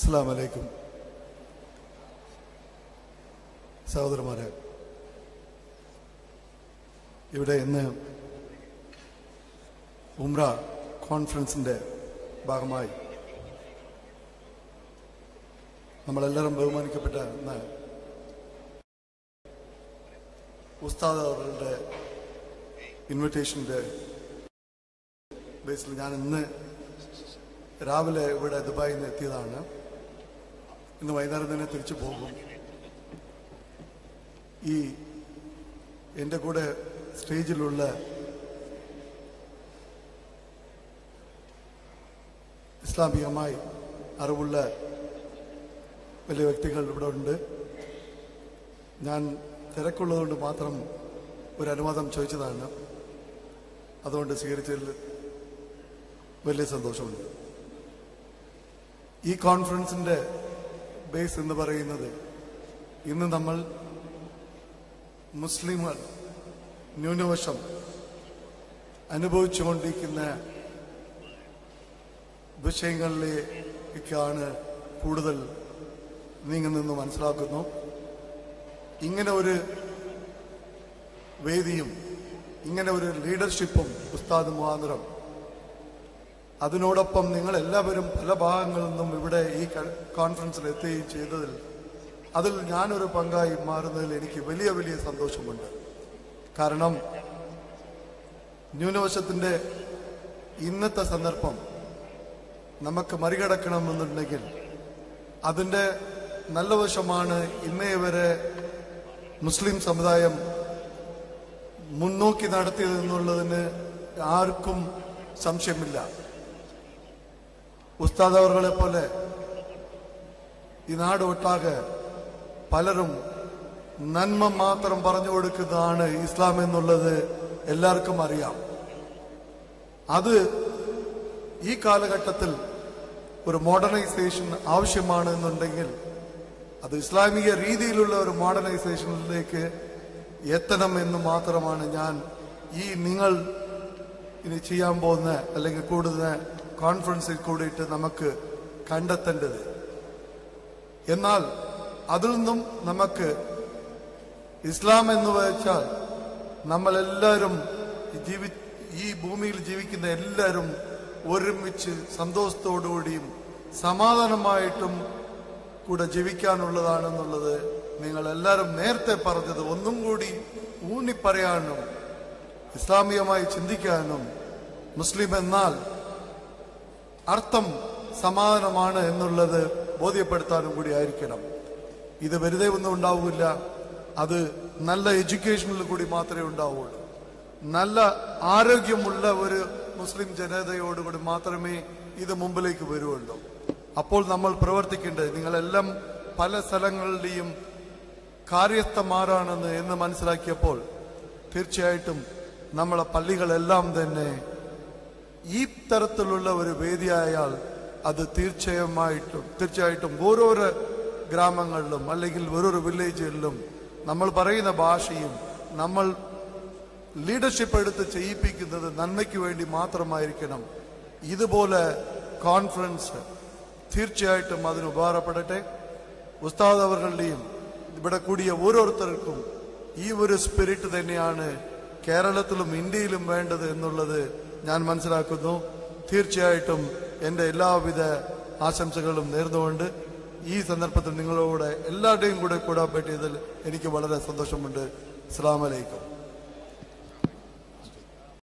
അസ്സാം വലൈക്കും സഹോദരന്മാരെ ഇവിടെ ഇന്ന് ഉംറ കോൺഫറൻസിന്റെ ഭാഗമായി നമ്മളെല്ലാവരും ബഹുമാനിക്കപ്പെട്ട ഇന്ന് ഉസ്താദ് അവരുടെ ഇൻവിറ്റേഷന്റെ ബേസിൽ ഞാൻ ഇന്ന് രാവിലെ ഇവിടെ ദുബായിൽ നിന്ന് എത്തിയതാണ്. ഇന്ന് വൈകുന്നേരം തന്നെ തിരിച്ചു പോകും. ഈ എന്റെ കൂടെ സ്റ്റേജിലുള്ള ഇസ്ലാമികമായി അറിവുള്ള വലിയ വ്യക്തികൾ ഇവിടെ ഉണ്ട്. ഞാൻ തിരക്കുള്ളതുകൊണ്ട് മാത്രം ഒരു അനുവാദം ചോദിച്ചതാണ്. അതുകൊണ്ട് സ്വീകരിച്ചതിൽ വലിയ സന്തോഷമുണ്ട്. ഈ കോൺഫറൻസിന്റെ ബേസ് എന്ന് പറയുന്നത് ഇന്ന് നമ്മൾ മുസ്ലിങ്ങൾ ന്യൂനപക്ഷം അനുഭവിച്ചുകൊണ്ടിരിക്കുന്ന വിഷയങ്ങളിലേക്കാണ് കൂടുതൽ നീങ്ങുന്നതെന്ന് മനസ്സിലാക്കുന്നു. ഇങ്ങനെ ഒരു വേദിയും ഇങ്ങനെ ഒരു ലീഡർഷിപ്പും ഉസ്താദ് മുഖാന്തരം അതിനോടൊപ്പം നിങ്ങൾ എല്ലാവരും പല ഭാഗങ്ങളിൽ നിന്നും ഇവിടെ ഈ കോൺഫറൻസിൽ എത്തുകയും ചെയ്തതിൽ അതിൽ ഞാനൊരു പങ്കായി മാറുന്നതിൽ എനിക്ക് വലിയ വലിയ സന്തോഷമുണ്ട്. കാരണം ന്യൂനപക്ഷത്തിന്റെ ഇന്നത്തെ സന്ദർഭം നമുക്ക് മറികടക്കണമെന്നുണ്ടെങ്കിൽ അതിന്റെ നല്ല വശമാണ് ഇന്നേ വരെ മുസ്ലിം സമുദായം മുന്നോക്കി നടത്തിയത് എന്നുള്ളതിന് ആർക്കും സംശയമില്ല. ഉസ്താദ് അവർകളെ പോലെ ഈ നാട് ഒട്ടാകെ പലരും നന്മ മാത്രം പറഞ്ഞു കൊടുക്കുന്നതാണ് ഇസ്ലാം എന്നുള്ളത് എല്ലാവർക്കും അറിയാം. അത് ഈ കാലഘട്ടത്തിൽ ഒരു മോഡേണൈസേഷൻ ആവശ്യമാണ് എന്നുണ്ടെങ്കിൽ അത് ഇസ്ലാമിക രീതിയിലുള്ള ഒരു മോഡേണൈസേഷനിലേക്ക് എത്തണം എന്ന് മാത്രമാണ് ഞാൻ ഈ നിങ്ങൾ ഇനി ചെയ്യാൻ പോകുന്ന അല്ലെങ്കിൽ കൂടുതൽ കോൺഫറൻസിൽ കൂടിയിട്ട് നമുക്ക് കണ്ടെത്തേണ്ടത്. എന്നാൽ അതിൽ നിന്നും നമുക്ക് ഇസ്ലാം എന്ന് വെച്ചാൽ നമ്മളെല്ലാവരും ജീവി ഈ ഭൂമിയിൽ ജീവിക്കുന്ന എല്ലാവരും ഒരുമിച്ച് സന്തോഷത്തോടുകൂടിയും സമാധാനമായിട്ടും കൂടെ ജീവിക്കാനുള്ളതാണെന്നുള്ളത് നിങ്ങൾ എല്ലാവരും നേരത്തെ പറഞ്ഞത് ഒന്നും കൂടി ഊന്നി പറയാനും ഇസ്ലാമികമായി ചിന്തിക്കാനും മുസ്ലിം എന്നാൽ അർത്ഥം സമാനമാണ് എന്നുള്ളത് ബോധ്യപ്പെടുത്താനും കൂടി ആയിരിക്കണം. ഇത് വെറുതെ ഒന്നും ഉണ്ടാവില്ല അത് നല്ല എഡ്യൂക്കേഷനിൽ കൂടി മാത്രമേ ഉണ്ടാവുള്ളൂ. നല്ല ആരോഗ്യമുള്ള ഒരു മുസ്ലിം ജനതയോടുകൂടി മാത്രമേ ഇത് മുമ്പിലേക്ക് വരുള്ളൂ അപ്പോൾ നമ്മൾ പ്രവർത്തിക്കേണ്ടത് നിങ്ങളെല്ലാം പല സ്ഥലങ്ങളുടെയും കാര്യസ്ഥമാരാണെന്ന് എന്ന് മനസ്സിലാക്കിയപ്പോൾ തീർച്ചയായിട്ടും നമ്മളെ പള്ളികളെല്ലാം തന്നെ ഈ തരത്തിലുള്ള ഒരു വേദിയായാൽ അത് തീർച്ചയായിട്ടും തീർച്ചയായിട്ടും ഓരോരോ ഗ്രാമങ്ങളിലും അല്ലെങ്കിൽ ഓരോരോ വില്ലേജുകളിലും നമ്മൾ പറയുന്ന ഭാഷയും നമ്മൾ ലീഡർഷിപ്പ് എടുത്ത് ചെയ്യിപ്പിക്കുന്നത് നന്മയ്ക്ക് വേണ്ടി മാത്രമായിരിക്കണം. ഇതുപോലെ കോൺഫറൻസ് തീർച്ചയായിട്ടും അതിന് ഉപകാരപ്പെടട്ടെ. ഉസ്താദ് അവരുടെയും ഇവിടെ കൂടിയ ഓരോരുത്തർക്കും ഈ ഒരു സ്പിരിറ്റ് തന്നെയാണ് കേരളത്തിലും ഇന്ത്യയിലും വേണ്ടത് എന്നുള്ളത് ഞാൻ മനസ്സിലാക്കുന്നു. തീർച്ചയായിട്ടും എന്റെ എല്ലാവിധ ആശംസകളും നേർന്നുകൊണ്ട് ഈ സന്ദർഭത്തിൽ നിങ്ങളോട് എല്ലാവരുടെയും കൂടെ കൂടാൻ പറ്റിയതിൽ എനിക്ക് വളരെ സന്തോഷമുണ്ട്. അസ്സാം വലൈക്കും